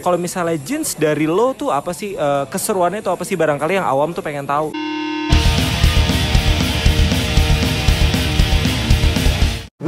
kalau misalnya jeans dari lo tuh apa sih eh, keseruannya tuh apa sih? Barangkali yang awam tuh pengen tahu.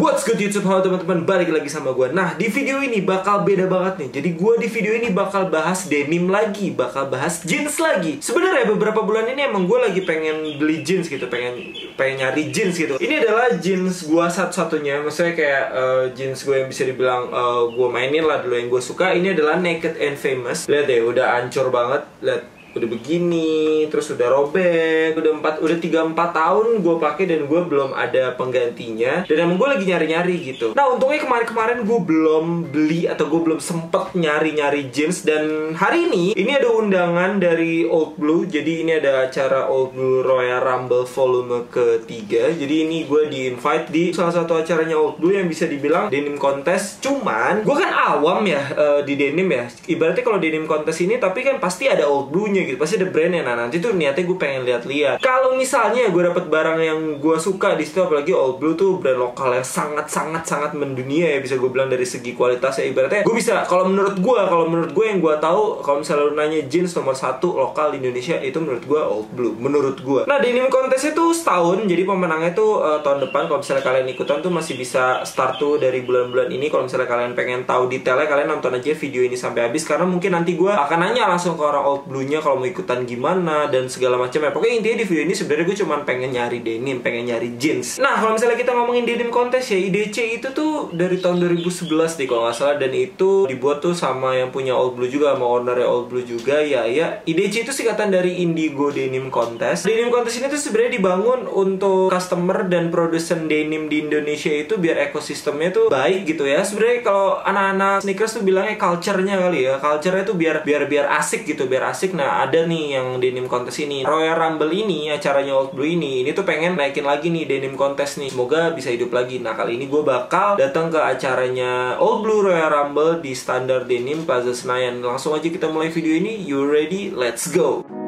What's good YouTube, halo teman-teman, balik lagi sama gue Nah, di video ini bakal beda banget nih. Jadi gue di video ini bakal bahas denim lagi Bakal bahas jeans lagi. Sebenarnya beberapa bulan ini emang gue lagi pengen beli jeans gitu Pengen pengen nyari jeans gitu. Ini adalah jeans gue satu-satunya. Maksudnya kayak eh, jeans gue yang bisa dibilang eh, gue mainin lah dulu yang gue suka. Ini adalah Naked and Famous. Lihat deh, udah ancur banget. Lihat udah begini terus udah robek udah empat udah tiga empat tahun gue pakai dan gue belum ada penggantinya. Dan emang gue lagi nyari nyari gitu. Nah untungnya kemarin kemarin gue belum beli atau gue belum sempet nyari nyari jeans. Dan hari ini ini ada undangan dari Old Blue. Jadi ini ada acara Old Blue Royal Rumble volume ketiga. Jadi ini gue di invite di salah satu acaranya Old Blue yang bisa dibilang denim contest. Cuman gue kan awam ya eh, di denim ya. Ibaratnya kalau denim contest ini tapi kan pasti ada Old Blue nya gitu. Pasti ada brandnya nah nanti tuh niatnya gue pengen lihat-lihat. Kalau misalnya gue dapet barang yang gue suka di situ apalagi Old Blue tuh brand lokal yang sangat sangat sangat mendunia ya bisa gue bilang dari segi kualitasnya. Ibaratnya gue bisa kalau menurut gue kalau menurut gue yang gue tahu kalau misalnya lu nanya jeans nomor satu lokal di Indonesia itu menurut gue Old Blue. Menurut gue nah denim contest itu setahun jadi pemenangnya tuh eh, tahun depan kalau misalnya kalian ikutan tuh masih bisa start tuh dari bulan-bulan ini. Kalau misalnya kalian pengen tahu detailnya kalian nonton aja video ini sampai habis karena mungkin nanti gue akan nanya langsung ke orang Old Blue-nya kalau mau ikutan gimana dan segala macam ya. Pokoknya intinya di video ini sebenarnya gue cuma pengen nyari denim pengen nyari jeans. Nah kalau misalnya kita ngomongin denim kontes ya IDC itu tuh dari tahun 2011 deh kalau nggak salah. Dan itu dibuat tuh sama yang punya Old Blue juga sama ownernya Old Blue juga. Ya ya. IDC itu singkatan dari Indigo Denim Contest. Denim contest ini tuh sebenarnya dibangun untuk customer dan produsen denim di Indonesia itu biar ekosistemnya tuh baik gitu ya. Sebenarnya kalau anak-anak sneakers tuh bilangnya culture-nya kali ya. Culture-nya tuh biar biar biar asik gitu biar asik. Nah ada nih yang denim kontes ini. Royal Rumble ini acaranya Old Blue ini ini tuh pengen naikin lagi nih denim kontes nih. Semoga bisa hidup lagi. Nah kali ini gue bakal datang ke acaranya Old Blue Royal Rumble di Standar Denim Plaza Senayan. Langsung aja kita mulai video ini. You ready? Let's go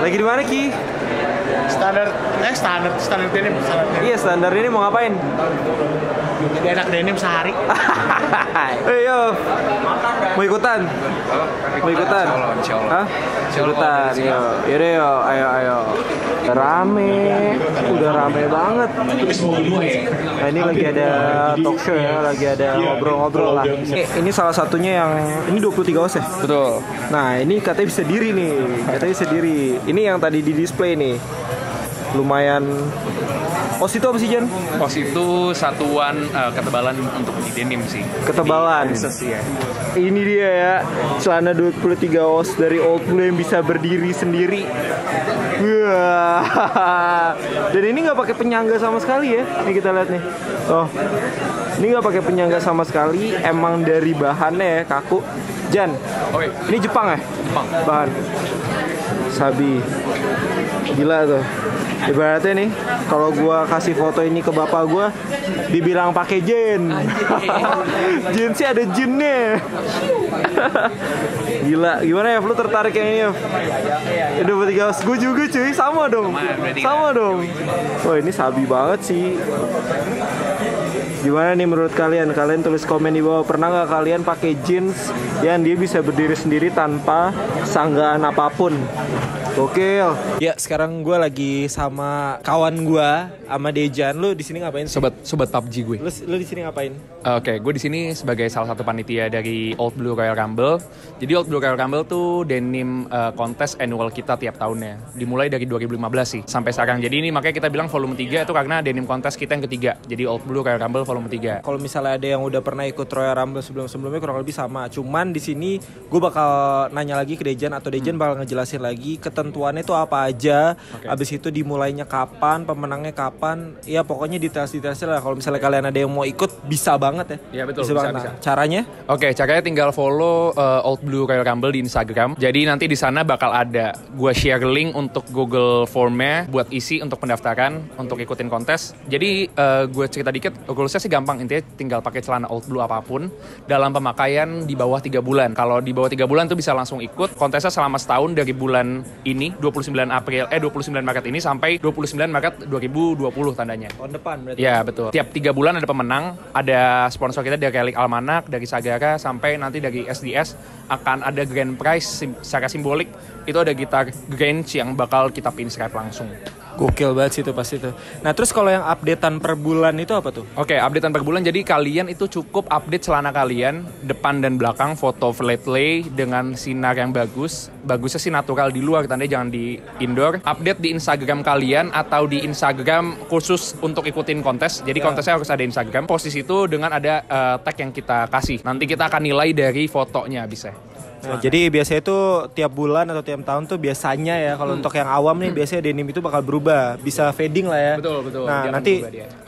lagi di mana Ki? Standar eh standar standar denim standar denim iya standar ini mau ngapain jadi anak denim sehari Hei yo, mau ikutan? Mau ikutan? Hah? Ikutan, yo. Yaudah yo, ayo ayo. Rame, udah rame banget. Nah ini lagi ada talk show ya, lagi ada ngobrol-ngobrol lah. Ini, ini salah satunya yang ini 23 os ya? Betul. Nah ini katanya bisa diri nih, katanya bisa diri. Ini yang tadi di display nih, lumayan. Os itu apa sih Jan? Pos itu satuan eh, ketebalan untuk di denim sih. Ketebalan. Di ounces, ya. Ini dia ya, celana 23 oz dari Old Blue yang bisa berdiri sendiri. Wah. Dan ini nggak pakai penyangga sama sekali ya. Ini kita lihat nih. Oh. Ini nggak pakai penyangga sama sekali, emang dari bahannya ya kaku. Jan, Oke, ini Jepang ya? Jepang. Bahan. Sabi. Gila tuh. Ibaratnya nih, kalau gua kasih foto ini ke bapak gua, dibilang pakai jin. jin sih ada jinnya. Gila, gimana ya? Lu tertarik yang ini ya? Udah bertiga, gue juga cuy, sama dong. Sama dong. Wah ini sabi banget sih. Gimana nih menurut kalian? Kalian tulis komen di bawah. Pernah nggak kalian pakai jeans yang dia bisa berdiri sendiri tanpa sanggaan apa pun? Gokil. Ya sekarang gue lagi sama kawan gue, sama Dejan. Lu di sini ngapain? sih? Sobat sobat PUBG gue. Lu, lu di sini ngapain? Oke, gue di sini sebagai salah satu panitia dari Old Blue Royal Rumble. Jadi Old Blue Royal Rumble tuh denim kontes annual kita tiap tahunnya. Dimulai dari 2015 sih sampai sekarang. Jadi ini makanya kita bilang volume 3 itu karena denim kontes kita yang ketiga. Jadi Old Blue Royal Rumble volume 3. Kalau misalnya ada yang udah pernah ikut Royal Rumble sebelum-sebelumnya kurang lebih sama. Cuman di sini gue bakal nanya lagi ke Dejan atau Dejan bakal ngejelasin lagi ketentuan ketentuannya itu apa aja, abis itu dimulainya kapan, pemenangnya kapan, ya pokoknya details-detailsnya lah. Kalau misalnya kalian ada yang mau ikut, bisa banget ya. Iya, betul, Bisa, bisa, banget. bisa. Nah, caranya? Oke, caranya tinggal follow uh, Old Blue Royal Rumble di Instagram. Jadi nanti di sana bakal ada gua share link untuk Google Formnya buat isi untuk pendaftaran untuk ikutin kontes. Jadi uh, gue cerita dikit, sih gampang intinya tinggal pakai celana Old Blue apa pun dalam pemakaian di bawah tiga bulan. Kalau di bawah tiga bulan tuh bisa langsung ikut kontesnya selama setahun dari bulan ini 29 April eh 29 Maret ini sampai 29 Maret 2020 tandanya. Tahun depan berarti. Ya betul. Tiap tiga bulan ada pemenang, ada sponsor kita dari Relik Almanak, dari Sagara, sampai nanti dari SDS akan ada grand prize sim- secara simbolik. Itu ada gitar Grange yang bakal kita pinstripe langsung. Gokil banget sih itu pasti itu. Nah terus kalau yang updatean per bulan itu apa tuh? Oke, updatean per bulan. Jadi kalian itu cukup update celana kalian depan dan belakang foto flat lay dengan sinar yang bagus. Bagusnya sih natural di luar, tandanya jangan di indoor. Update di Instagram kalian atau di Instagram khusus untuk ikutin kontes. Jadi kontesnya harus ada Instagram. Posisi itu dengan ada eh, tag yang kita kasih. Nanti kita akan nilai dari fotonya bisa. Nah, jadi biasanya itu tiap bulan atau tiap tahun tuh biasanya ya kalau untuk yang awam nih biasanya denim itu bakal berubah, bisa fading lah ya. Betul, betul. Nah, Dia nanti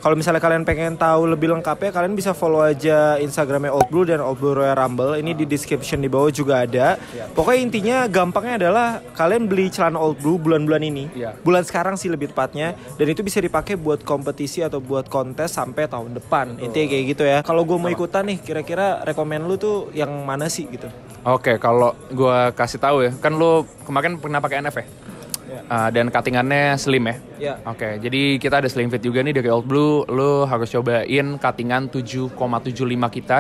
kalau misalnya kalian pengen tahu lebih lengkapnya kalian bisa follow aja Instagramnya Old Blue dan Old Blue Royal Rumble. Ini di description di bawah juga ada. Pokoknya intinya gampangnya adalah kalian beli celana Old Blue bulan-bulan ini. Iya. Bulan sekarang sih lebih tepatnya dan itu bisa dipakai buat kompetisi atau buat kontes sampai tahun depan. Intinya kayak gitu ya. Kalau gue mau ikutan nih kira-kira rekomend lu tuh yang mana sih gitu? Oke, kalau gua kasih tahu ya, kan lu kemarin pernah pakai NF ya? Ah, dan cuttingannya slim ya? Ya. Oke, jadi kita ada slim fit juga nih dari Old Blue. Lu harus cobain cuttingan 7,75 kita.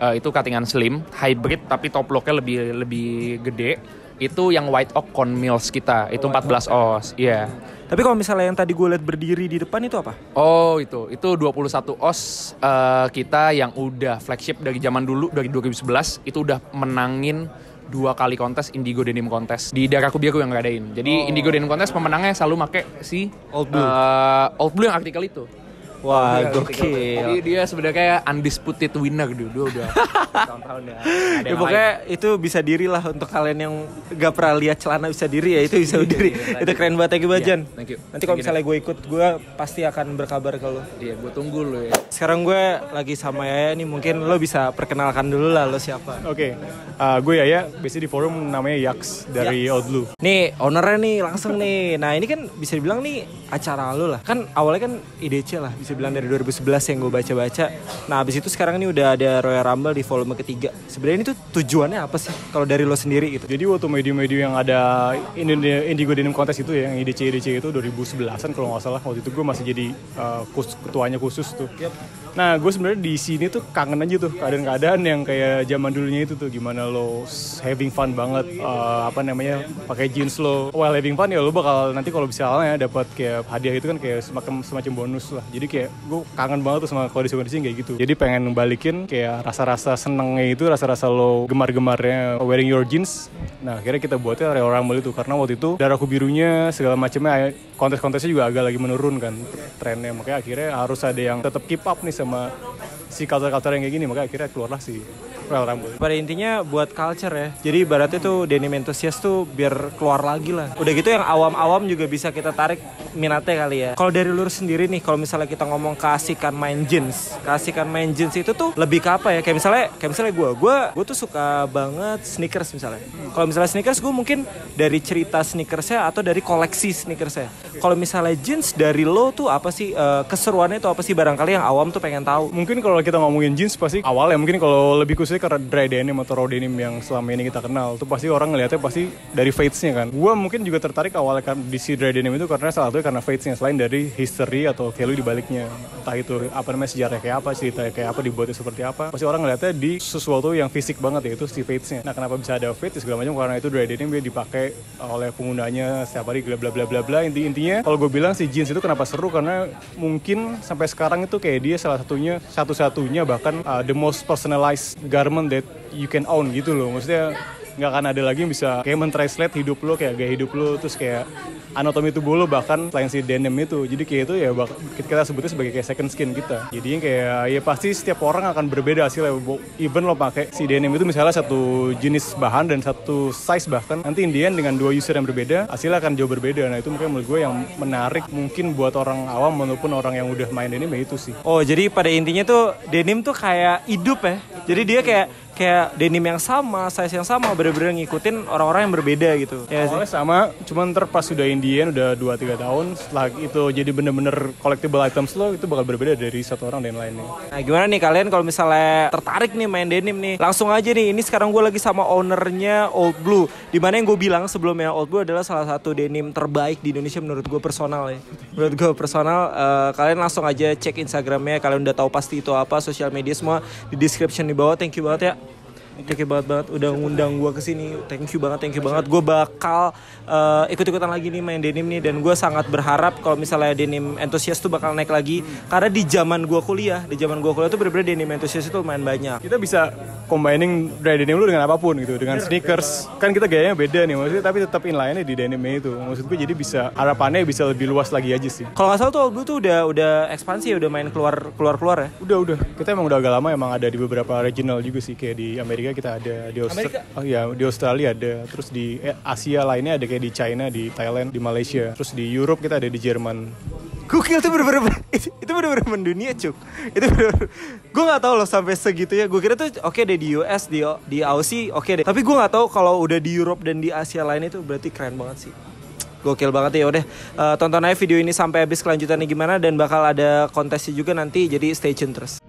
Eh, itu cuttingan slim, hybrid tapi top locknya lebih lebih gede. Itu yang white oak con mills kita, itu 14 os. Iya. Tapi kalau misalnya yang tadi gue liat berdiri di depan itu apa? Oh itu, itu 21 os eh, kita yang udah flagship dari zaman dulu dari 2011 itu udah menangin dua kali kontes Indigo Denim Kontes di Daraku Biru yang ngadain. Jadi Indigo Denim Kontes pemenangnya selalu make si Old Blue. eh, Old Blue yang artikel itu. Wah, Dia artikel. Jadi gokil. dia sebenarnya undisputed winner dulu Dia udah tahun-tahun ya. Ya pokoknya lain. itu bisa diri lah untuk kalian yang gak pernah lihat celana bisa diri ya itu bisa diri. itu keren banget ya Bajan. Iya, thank you. Nanti kalau misalnya gue ikut gue pasti akan berkabar ke lo. Iya, gue tunggu lu ya. Sekarang gue lagi sama Yaya nih mungkin lo bisa perkenalkan dulu lah lo siapa. Oke, uh, gue Yaya, biasanya di forum namanya Yax dari Old Blue. Nih ownernya nih langsung nih. Nah ini kan bisa dibilang nih acara lo lah. Kan awalnya kan IDC lah bisa bilang dari 2011 yang gue baca-baca. Nah abis itu sekarang ini udah ada Royal Rumble di volume ketiga. Sebenarnya ini tuh tujuannya apa sih kalau dari lo sendiri gitu? Jadi waktu media-media yang ada Indi- Indigo Denim Contest itu ya, yang IDC IDC itu 2011an kalau nggak salah. Waktu itu gue masih jadi uh, kus- ketuanya khusus tuh. Nah, gue sebenarnya di sini tuh kangen aja tuh keadaan-keadaan yang kayak zaman dulunya itu tuh gimana lo having fun banget uh, apa namanya pakai jeans lo. While having fun ya lo bakal nanti kalau misalnya dapat kayak hadiah itu kan kayak semacam semacam bonus lah. Jadi kayak gue kangen banget tuh sama kondisi-kondisi kayak gitu. Jadi pengen balikin kayak rasa-rasa senengnya itu, rasa-rasa lo gemar-gemarnya wearing your jeans. Nah, akhirnya kita buatnya Royal Rumble itu karena waktu itu darahku birunya segala macamnya kontes-kontesnya juga agak lagi menurun kan trennya. Makanya akhirnya harus ada yang tetap keep up nih sama si culture-culture yang kayak gini. Makanya akhirnya keluarlah si Royal Rumble. Pada intinya buat culture ya. Jadi ibaratnya tuh denim enthusiast tuh biar keluar lagi lah. Udah gitu yang awam-awam juga bisa kita tarik minatnya kali ya. Kalau dari lu sendiri nih, kalau misalnya kita ngomong keasikan main jeans, keasikan main jeans itu tuh lebih ke apa ya? Kayak misalnya, kayak misalnya gue, gue, gue tuh suka banget sneakers misalnya. Kalau misalnya sneakers gue mungkin dari cerita sneakersnya atau dari koleksi sneakersnya. Kalau misalnya jeans dari lo tuh apa sih eh, keseruannya tuh apa sih barangkali yang awam tuh pengen tahu. Mungkin kalau kita ngomongin jeans pasti awal ya mungkin kalau lebih khususnya karena dry denim atau raw denim yang selama ini kita kenal tuh pasti orang ngelihatnya pasti dari fades-nya kan. Gua mungkin juga tertarik awalnya kan di si dry denim itu karena salah satunya karena fades-nya selain dari history atau value di baliknya. Entah itu apa namanya sejarah kayak apa, cerita kayak apa, dibuatnya seperti apa. Pasti orang ngelihatnya di sesuatu yang fisik banget yaitu si fades-nya. Nah, kenapa bisa ada fade segala macam karena itu dry denim dia dipakai oleh penggunanya setiap hari bla bla bla bla bla. Inti intinya kalau gue bilang si jeans itu kenapa seru karena mungkin sampai sekarang itu kayak dia salah satunya satu-satunya bahkan uh, the most personalized that you can own gitu loh. Maksudnya nggak akan ada lagi yang bisa kayak mentranslate hidup lo kayak gaya hidup lo terus kayak anatomi tubuh lo bahkan selain si denim itu jadi kayak itu ya bak- kita sebutnya sebagai kayak second skin kita. Jadi kayak ya pasti setiap orang akan berbeda hasilnya even lo pakai si denim itu misalnya satu jenis bahan dan satu size bahkan nanti Indian dengan dua user yang berbeda hasilnya akan jauh berbeda. Nah itu mungkin menurut gue yang menarik mungkin buat orang awam maupun orang yang udah main denim ya itu sih. Oh, jadi pada intinya tuh denim tuh kayak hidup ya. Jadi dia kayak kayak denim yang sama, size yang sama, bener-bener ngikutin orang-orang yang berbeda gitu. Ya sih? Awalnya sama, cuman ntar pas sudah Indian udah 2-3 tahun setelah itu jadi bener-bener collectible items lo itu bakal berbeda dari satu orang dan lainnya. Nah, gimana nih kalian kalau misalnya tertarik nih main denim nih? Langsung aja nih, ini sekarang gue lagi sama ownernya Old Blue. Di mana yang gue bilang sebelumnya Old Blue adalah salah satu denim terbaik di Indonesia menurut gue personal ya. Menurut gue personal, eh, kalian langsung aja cek Instagramnya. Kalian udah tahu pasti itu apa, sosial media semua di description di bawah. Thank you banget ya. Thank you banget banget udah ngundang gue ke sini. Thank you banget, thank you banget. Gue bakal eh, ikut-ikutan lagi nih main denim nih dan gue sangat berharap kalau misalnya denim entusias tuh bakal naik lagi. Karena di zaman gue kuliah, di zaman gue kuliah tuh bener-bener denim entusias itu lumayan banyak. Kita bisa combining dry denim lu dengan apa pun gitu, dengan sneakers. Kan kita gayanya beda nih maksudnya tapi tetap inline di denimnya itu. Maksud gue jadi bisa harapannya bisa lebih luas lagi aja sih. Kalau nggak salah tuh Blue tuh udah udah ekspansi ya, udah main keluar keluar keluar ya. Udah udah, kita emang udah agak lama emang ada di beberapa regional juga sih kayak di Amerika kita ada di Australia, oh iya di Australia ada, terus di eh, Asia lainnya ada kayak di China, di Thailand, di Malaysia, terus di Europe kita ada di Jerman. Gokil tuh bener-bener itu, itu bener-bener mendunia cuk. Itu bener-bener gue nggak tahu loh sampai segitu ya. Gue kira tuh oke deh di US di di Aussie oke deh. Tapi gue nggak tahu kalau udah di Europe dan di Asia lain itu berarti keren banget sih. Gokil banget ya udah Eh, tonton aja video ini sampai habis kelanjutannya gimana dan bakal ada kontesnya juga nanti jadi stay tune terus.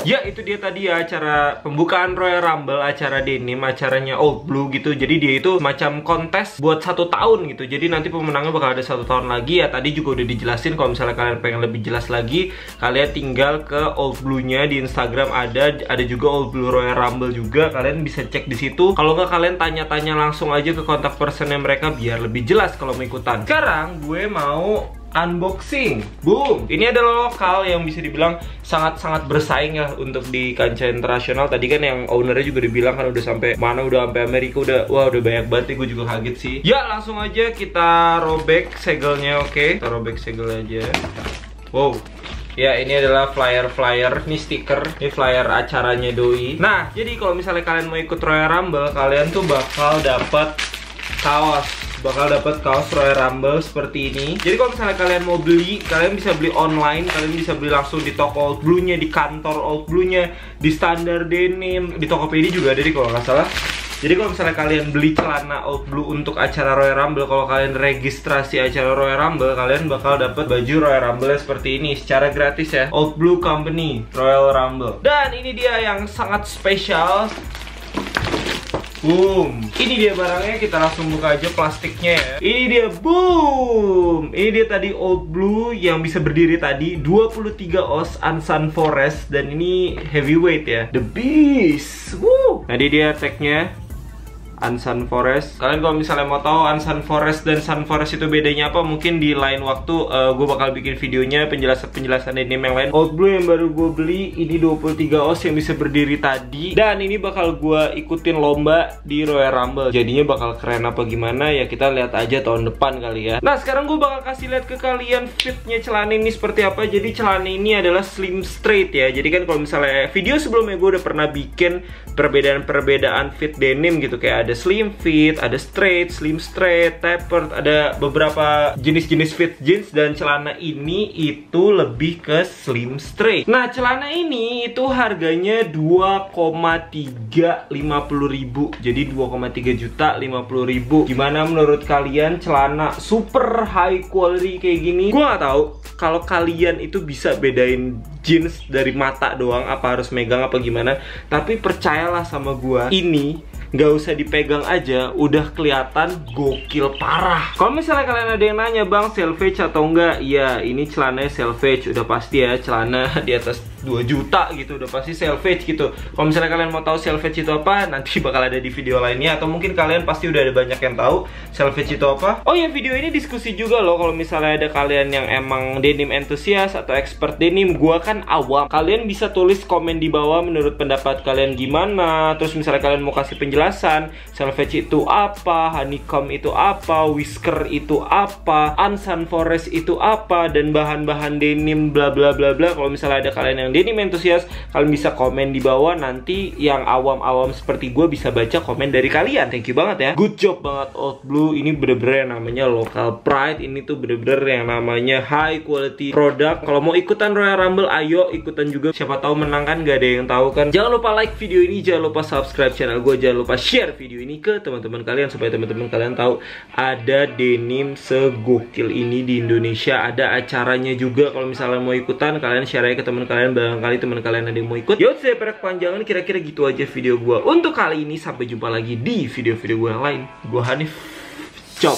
Ya itu dia tadi ya acara pembukaan Royal Rumble acara denim acaranya Old Blue gitu. Jadi dia itu macam kontes buat satu tahun gitu. Jadi nanti pemenangnya bakal ada satu tahun lagi. Ya tadi juga udah dijelasin kalau misalnya kalian pengen lebih jelas lagi kalian tinggal ke Old Blue-nya di Instagram ada. Ada juga Old Blue Royal Rumble juga. Kalian bisa cek di situ. Kalau nggak kalian tanya-tanya langsung aja ke kontak personnya mereka biar lebih jelas kalau mau ikutan. Sekarang gue mau unboxing. Boom. Ini adalah lokal yang bisa dibilang sangat-sangat bersaing ya untuk di kancah internasional. Tadi kan yang ownernya juga dibilang kan udah sampai mana udah sampai Amerika udah wah udah banyak banget gue juga kaget sih. Ya langsung aja kita robek segelnya oke. Kita robek segel aja. Wow. Ya ini adalah flyer-flyer, ini stiker, ini flyer acaranya Doi. Nah, jadi kalau misalnya kalian mau ikut Royal Rumble, kalian tuh bakal dapat kaos bakal dapat kaos Royal Rumble seperti ini. Jadi kalau misalnya kalian mau beli, kalian bisa beli online, kalian bisa beli langsung di toko Old Blue-nya, di kantor Old Blue-nya, di Standar Denim, di Tokopedia juga ada di kalau nggak salah. Jadi kalau misalnya kalian beli celana Old Blue untuk acara Royal Rumble, kalau kalian registrasi acara Royal Rumble, kalian bakal dapat baju Royal Rumble seperti ini secara gratis ya. Old Blue Company Royal Rumble. Dan ini dia yang sangat spesial. Boom. Ini dia barangnya, kita langsung buka aja plastiknya ya. Ini dia, boom. Ini dia tadi Old Blue yang bisa berdiri tadi 23 oz Ansan Forest dan ini heavyweight ya. The Beast. Woo. Nah, dia tagnya. Ansan Forest. Kalian kalau misalnya mau tahu Ansan Forest dan Sun Forest itu bedanya apa, mungkin di lain waktu gue bakal bikin videonya penjelasan-penjelasan denim yang lain. Old Blue yang baru gue beli ini 23 oz yang bisa berdiri tadi dan ini bakal gue ikutin lomba di Royal Rumble. Jadinya bakal keren apa gimana ya kita lihat aja tahun depan kali ya. Nah sekarang gue bakal kasih lihat ke kalian fitnya celana ini seperti apa. Jadi celana ini adalah slim straight ya. Jadi kan kalau misalnya video sebelumnya gue udah pernah bikin perbedaan-perbedaan fit denim gitu kayak ada slim fit, ada straight, slim straight, tapered, ada beberapa jenis-jenis fit jeans dan celana ini itu lebih ke slim straight. Nah, celana ini itu harganya 2,350 ribu Jadi 2,3 juta 50 ribu Gimana menurut kalian celana super high quality kayak gini? Gue gak tahu kalau kalian itu bisa bedain jeans dari mata doang apa harus megang apa gimana tapi percayalah sama gua ini nggak usah dipegang aja udah kelihatan gokil parah. Kalau misalnya kalian ada yang nanya bang selvage atau enggak? Ya ini celananya selvage udah pasti ya celana di atas 2 juta gitu udah pasti salvage gitu. Kalau misalnya kalian mau tahu salvage itu apa nanti bakal ada di video lainnya atau mungkin kalian pasti udah ada banyak yang tahu salvage itu apa. Oh ya video ini diskusi juga loh kalau misalnya ada kalian yang emang denim entusias atau expert denim gua kan awam. Kalian bisa tulis komen di bawah menurut pendapat kalian gimana terus misalnya kalian mau kasih penjelasan salvage itu apa honeycomb itu apa whisker itu apa unsun forest itu apa dan bahan-bahan denim bla bla bla bla. Kalau misalnya ada kalian yang denim entusias kalian bisa komen di bawah nanti yang awam-awam seperti gue bisa baca komen dari kalian. Thank you banget ya. Good job banget Old Blue. Ini bener-bener yang namanya local pride. Ini tuh bener-bener yang namanya high quality product. Kalau mau ikutan Royal Rumble ayo ikutan juga. Siapa tahu menang kan gak ada yang tahu kan. Jangan lupa like video ini jangan lupa subscribe channel gue jangan lupa share video ini ke teman-teman kalian supaya teman-teman kalian tahu ada denim segokil ini di Indonesia. Ada acaranya juga. Kalau misalnya mau ikutan kalian share aja ke teman kalian barangkali teman kalian ada yang mau ikut. Yuk saya kepanjangan kira-kira gitu aja video gue untuk kali ini sampai jumpa lagi di video-video gue yang lain. Gue Hanif. Job